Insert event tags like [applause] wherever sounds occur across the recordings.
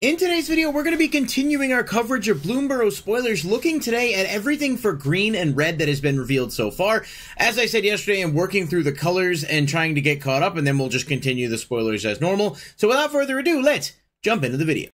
In today's video, we're going to be continuing our coverage of Bloomburrow spoilers, looking today at everything for green and red that has been revealed so far. As I said yesterday, I'm working through the colors and trying to get caught up, and then we'll just continue the spoilers as normal. So without further ado, let's jump into the video.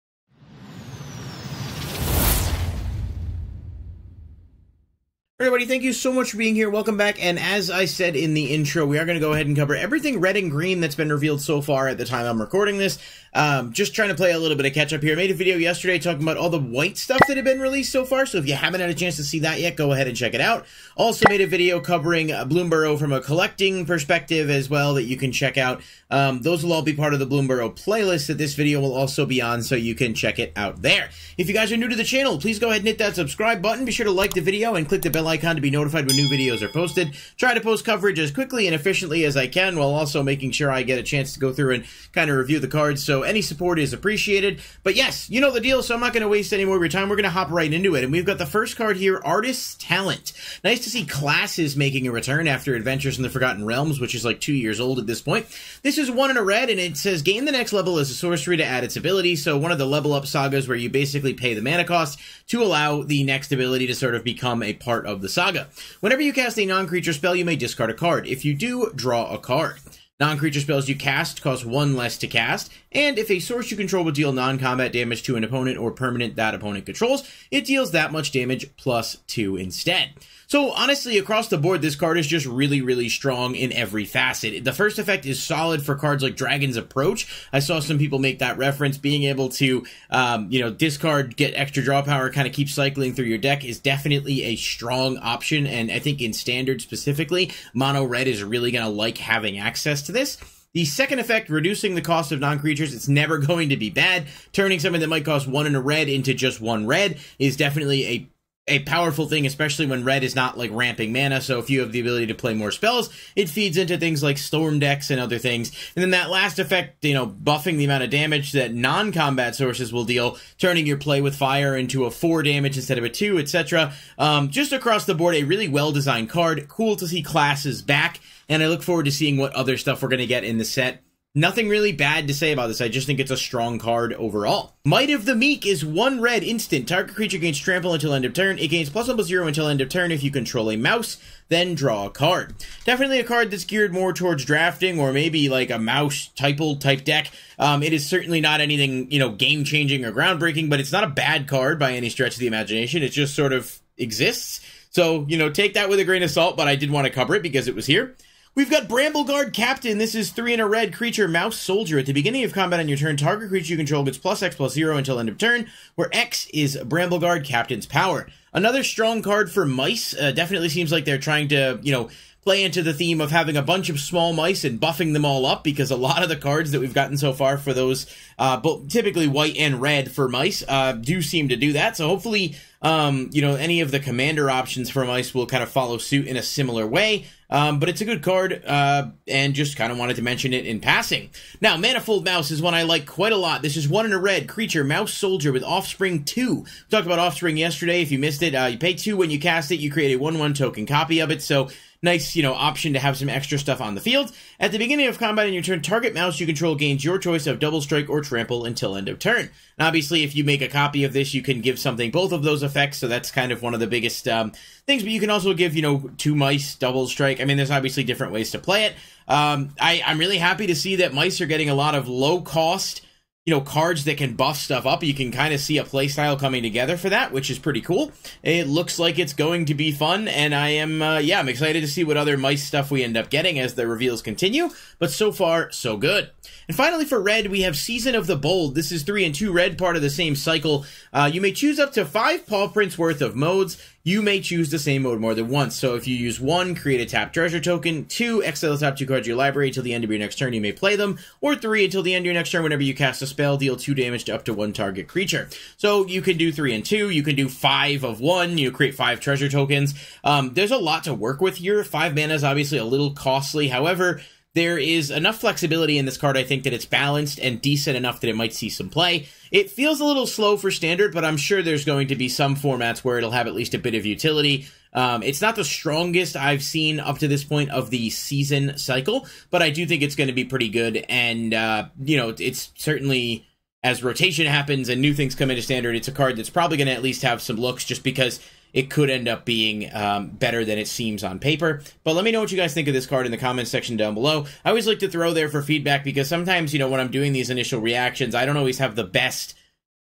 Everybody, thank you so much for being here. Welcome back. And as I said in the intro, we are going to go ahead and cover everything red and green that's been revealed so far at the time I'm recording this. Um, just trying to play a little bit of catch up here. I made a video yesterday talking about all the white stuff that had been released so far. So if you haven't had a chance to see that yet, go ahead and check it out. Also made a video covering Bloomburrow from a collecting perspective as well that you can check out. Um, those will all be part of the Bloomburrow playlist that this video will also be on, so you can check it out there. If you guys are new to the channel, please go ahead and hit that subscribe button. Be sure to like the video and click the bell icon to be notified when new videos are posted. Try to post coverage as quickly and efficiently as I can while also making sure I get a chance to go through and kind of review the cards. So any support is appreciated. But yes, you know the deal, so I'm not going to waste any more of your time. We're going to hop right into it. And we've got the first card here, Artist's Talent. Nice to see classes making a return after Adventures in the Forgotten Realms, which is like two years old at this point. This is one in a red, and it says gain the next level as a sorcery to add its ability. So one of the level up sagas where you basically pay the mana cost to allow the next ability to sort of become a part of the saga. Whenever you cast a non-creature spell, you may discard a card. If you do, draw a card. Non-creature spells you cast cost one less to cast, and if a source you control will deal non-combat damage to an opponent or permanent that opponent controls, it deals that much damage plus two instead. So honestly, across the board, this card is just really, really strong in every facet. The first effect is solid for cards like Dragon's Approach. I saw some people make that reference. Being able to, um, you know, discard, get extra draw power, kind of keep cycling through your deck is definitely a strong option. And I think in Standard specifically, Mono Red is really going to like having access to this. The second effect, reducing the cost of non-creatures, it's never [laughs] going to be bad. Turning something that might cost one in a red into just one red is definitely a a powerful thing, especially when red is not like ramping mana. So if you have the ability to play more spells, it feeds into things like storm decks and other things. And then that last effect, you know, buffing the amount of damage that non-combat sources will deal, turning your play with fire into a four damage instead of a two, etc. Um, just across the board, a really well-designed card. Cool to see classes back, and I look forward to seeing what other stuff we're going to get in the set. Nothing really bad to say about this. I just think it's a strong card overall. Might of the Meek is one red instant. Target creature gains trample until end of turn. It gains plus one plus zero until end of turn if you control a mouse. Then draw a card. Definitely a card that's geared more towards drafting or maybe like a mouse type type deck. Um, it is certainly not anything you know game changing or groundbreaking, but it's not a bad card by any stretch of the imagination. It just sort of exists. So you know take that with a grain of salt. But I did want to cover it because it was here. We've got Brambleguard Captain. This is three in a red creature, Mouse Soldier. At the beginning of combat on your turn, target creature you control gets plus X plus zero until end of turn, where X is Brambleguard Captain's power. Another strong card for mice. Uh, definitely seems like they're trying to, you know, play into the theme of having a bunch of small mice and buffing them all up because a lot of the cards that we've gotten so far for those, uh, but typically white and red for mice, uh, do seem to do that. So hopefully, um, you know, any of the commander options for mice will kind of follow suit in a similar way. Um, but it's a good card, uh, and just kind of wanted to mention it in passing. Now, Manifold Mouse is one I like quite a lot. This is one in a red creature, Mouse Soldier with Offspring 2. We talked about Offspring yesterday. If you missed it, uh, you pay 2 when you cast it, you create a 1 1 token copy of it. So nice, you know, option to have some extra stuff on the field. At the beginning of combat in your turn, target mouse you control gains your choice of double strike or trample until end of turn. And obviously, if you make a copy of this, you can give something both of those effects, so that's kind of one of the biggest um, things. But you can also give, you know, two mice, double strike. I mean, there's obviously different ways to play it. Um, I, I'm really happy to see that mice are getting a lot of low cost you know, cards that can buff stuff up. You can kind of see a playstyle coming together for that, which is pretty cool. It looks like it's going to be fun, and I am, uh, yeah, I'm excited to see what other mice stuff we end up getting as the reveals continue. But so far, so good. And finally, for red, we have Season of the Bold. This is three and two red, part of the same cycle. Uh, you may choose up to five paw prints worth of modes. You may choose the same mode more than once. So if you use one, create a tap treasure token. Two, exile the top two cards of your library until the end of your next turn. You may play them. Or three, until the end of your next turn, whenever you cast a spell, deal two damage to up to one target creature. So you can do three and two. You can do five of one. You create five treasure tokens. Um, there's a lot to work with here. Five mana is obviously a little costly. However, there is enough flexibility in this card, I think, that it's balanced and decent enough that it might see some play. It feels a little slow for standard, but I'm sure there's going to be some formats where it'll have at least a bit of utility. Um, it's not the strongest I've seen up to this point of the season cycle, but I do think it's going to be pretty good. And, uh, you know, it's certainly as rotation happens and new things come into standard, it's a card that's probably going to at least have some looks just because it could end up being um, better than it seems on paper. But let me know what you guys think of this card in the comments section down below. I always like to throw there for feedback because sometimes, you know, when I'm doing these initial reactions, I don't always have the best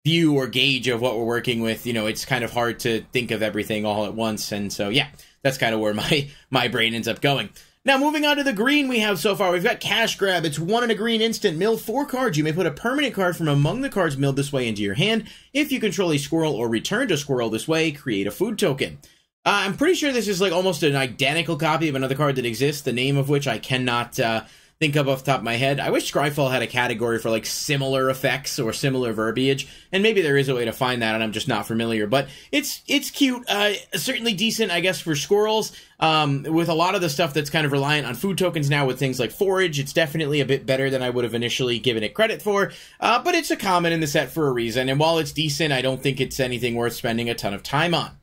view or gauge of what we're working with. You know, it's kind of hard to think of everything all at once. And so, yeah, that's kind of where my, [laughs] my brain ends up going. Now, moving on to the green we have so far, we've got Cash Grab. It's one in a green instant. Mill four cards. You may put a permanent card from among the cards milled this way into your hand. If you control a squirrel or return a squirrel this way, create a food token. Uh, I'm pretty sure this is like almost an identical copy of another card that exists, the name of which I cannot uh, think of off the top of my head. I wish Scryfall had a category for like similar effects or similar verbiage, and maybe there is a way to find that, and I'm just not familiar. But it's it's cute, uh, certainly decent, I guess, for squirrels. Um, with a lot of the stuff that's kind of reliant on food tokens now, with things like forage, it's definitely a bit better than I would have initially given it credit for. Uh, but it's a common in the set for a reason, and while it's decent, I don't think it's anything worth spending a ton of time on.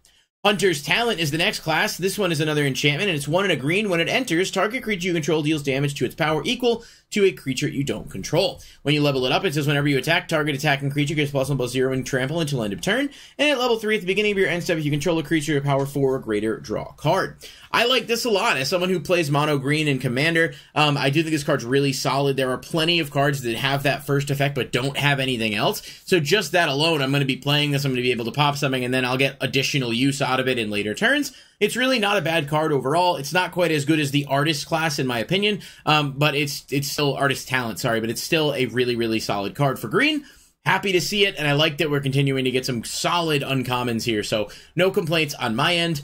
Hunter's Talent is the next class. This one is another enchantment, and it's one in a green. When it enters, target creature you control deals damage to its power equal to a creature you don't control. When you level it up, it says whenever you attack, target attacking creature gets plus one plus zero and trample until end of turn. And at level three, at the beginning of your end step, if you control a creature of power four or greater, draw a card. I like this a lot. As someone who plays mono green and commander, um, I do think this card's really solid. There are plenty of cards that have that first effect but don't have anything else. So just that alone, I'm going to be playing this. I'm going to be able to pop something, and then I'll get additional use out of it in later turns. It's really not a bad card overall. It's not quite as good as the artist class in my opinion, um, but it's it's still artist talent. Sorry, but it's still a really really solid card for green. Happy to see it, and I like that we're continuing to get some solid uncommons here. So no complaints on my end.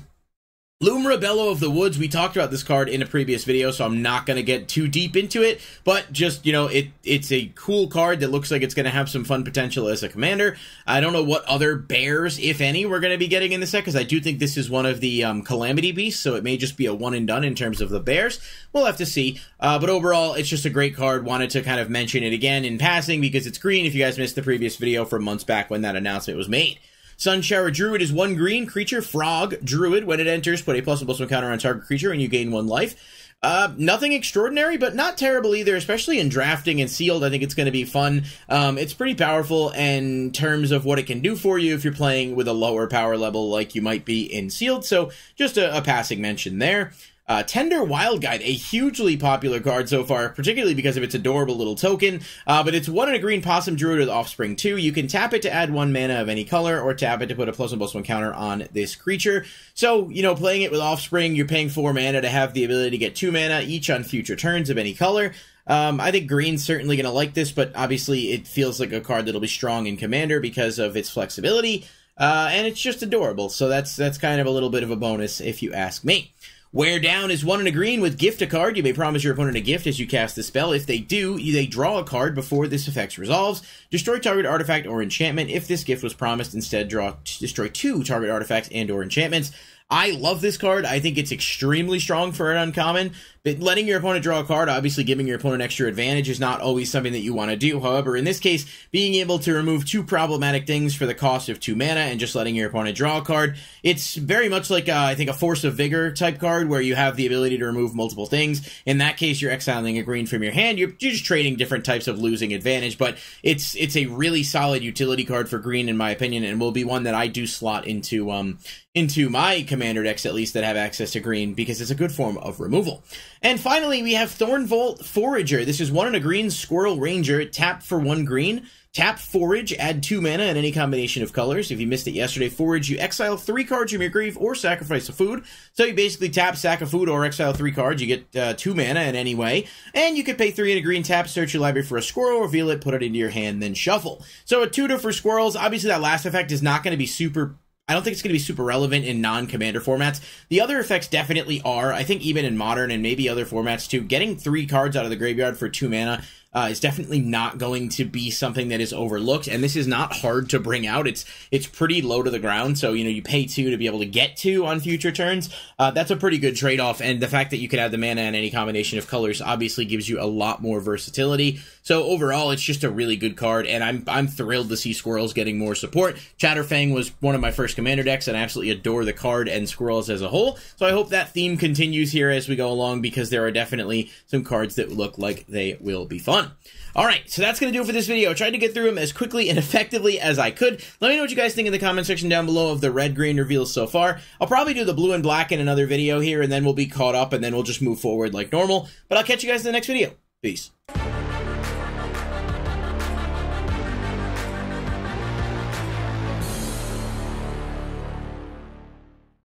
Lumra Bellow of the Woods, we talked about this card in a previous video, so I'm not going to get too deep into it, but just, you know, it it's a cool card that looks like it's going to have some fun potential as a commander. I don't know what other bears, if any, we're going to be getting in the set, because I do think this is one of the um, Calamity Beasts, so it may just be a one and done in terms of the bears. We'll have to see, uh, but overall, it's just a great card. Wanted to kind of mention it again in passing, because it's green if you guys missed the previous video from months back when that announcement was made. Sunshower Druid is one green creature, frog, druid. When it enters, put a plus one plus one counter on target creature and you gain one life. Uh, nothing extraordinary, but not terrible either, especially in drafting and sealed. I think it's going to be fun. Um, it's pretty powerful in terms of what it can do for you if you're playing with a lower power level like you might be in sealed. So just a, a passing mention there. Uh, Tenderwild Guide, a hugely popular card so far, particularly because of its adorable little token. Uh, but it's one in a green possum druid with offspring too. You can tap it to add one mana of any color, or tap it to put a plus one plus one counter on this creature. So, you know, playing it with offspring, you're paying four mana to have the ability to get two mana each on future turns of any color. Um, I think Green's certainly going to like this, but obviously it feels like a card that'll be strong in Commander because of its flexibility, uh, and it's just adorable. So that's that's kind of a little bit of a bonus if you ask me. Wear down is one in a green with gift a card. You may promise your opponent a gift as you cast the spell. If they do, they draw a card before this effect resolves. Destroy target artifact or enchantment. If this gift was promised, instead draw destroy two target artifacts and or enchantments. I love this card. I think it's extremely strong for an uncommon. Letting your opponent draw a card, obviously giving your opponent extra advantage, is not always something that you want to do. However, in this case, being able to remove two problematic things for the cost of two mana and just letting your opponent draw a card, it's very much like, uh, I think, a Force of Vigor type card where you have the ability to remove multiple things. In that case, you're exiling a green from your hand. You're, you're just trading different types of losing advantage, but it's it's a really solid utility card for green, in my opinion, and will be one that I do slot into um into my commander decks at least that have access to green because it's a good form of removal. And finally, we have Thornvault Forager. This is one in a green Squirrel Ranger. Tap for one green. Tap Forage, add two mana in any combination of colors. If you missed it yesterday, Forage, you exile three cards from your grave or sacrifice a food. So you basically tap, sack a food, or exile three cards. You get uh, two mana in any way. And you can pay three in a green tap, search your library for a squirrel, reveal it, put it into your hand, then shuffle. So a tutor for squirrels. Obviously, that last effect is not going to be super I don't think it's going to be super relevant in non-commander formats. The other effects definitely are. I think even in modern and maybe other formats too, getting three cards out of the graveyard for two mana uh, is definitely not going to be something that is overlooked. And this is not hard to bring out. It's it's pretty low to the ground. So you know you pay two to be able to get two on future turns. Uh, that's a pretty good trade off. And the fact that you can add the mana in any combination of colors obviously gives you a lot more versatility. So overall, it's just a really good card, and I'm I'm thrilled to see Squirrels getting more support. Chatterfang was one of my first commander decks, and I absolutely adore the card and Squirrels as a whole. So I hope that theme continues here as we go along because there are definitely some cards that look like they will be fun. Fun. All right, so that's going to do it for this video. I tried to get through them as quickly and [laughs] effectively as I could. Let me know what you guys think in the comment section down below of the red-green reveals so far. I'll probably do the blue and black in another video here, and then we'll be caught up, and then we'll just move forward like normal. But I'll catch you guys in the next video. Peace.